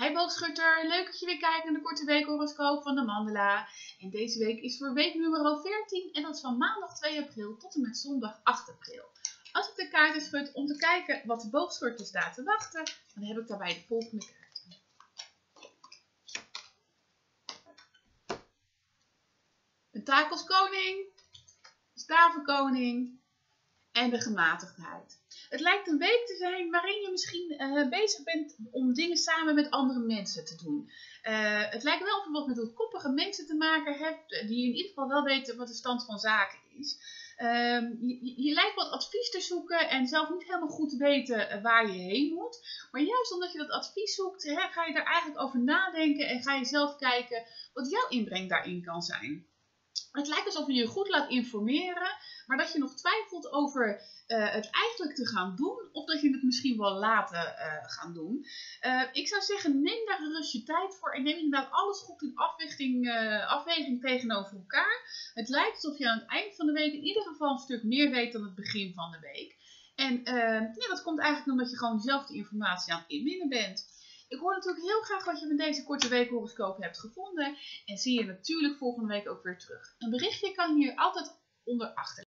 Hi boogschutter, leuk dat je weer kijkt naar de korte weekhoroscoop van de Mandela. En deze week is voor week nummer 14 en dat is van maandag 2 april tot en met zondag 8 april. Als ik de kaarten schud om te kijken wat de boogschutter staat te wachten, dan heb ik daarbij de volgende kaarten. Pentakels koning, stavenkoning en de gematigdheid. Het lijkt een week te zijn waarin je misschien uh, bezig bent om dingen samen met andere mensen te doen. Uh, het lijkt wel of je wat met wat koppige mensen te maken hebt, eh, die in ieder geval wel weten wat de stand van zaken is. Uh, je, je, lijkt wat advies te zoeken en zelf niet helemaal goed weten waar je heen moet. Maar juist omdat je dat advies zoekt, ga je er eigenlijk over nadenken en ga je zelf kijken wat jouw inbreng daarin kan zijn. Het lijkt alsof je je goed laat informeren, maar dat je nog twijfelt over uh, het eigenlijk te gaan doen of dat je het misschien wel laten uh, gaan doen. Uh, ik zou zeggen, neem daar gerust je tijd voor en neem inderdaad alles goed in afweging, afweging tegenover elkaar. Het lijkt alsof je aan het eind van de week in ieder geval een stuk meer weet dan het begin van de week. En ja, dat komt eigenlijk omdat je gewoon zelf de informatie aan het inwinnen bent. Ik hoor natuurlijk heel graag wat je met deze korte weekhoroscoop hebt gevonden. En zie je natuurlijk volgende week ook weer terug. Een berichtje kan hier altijd onder achter.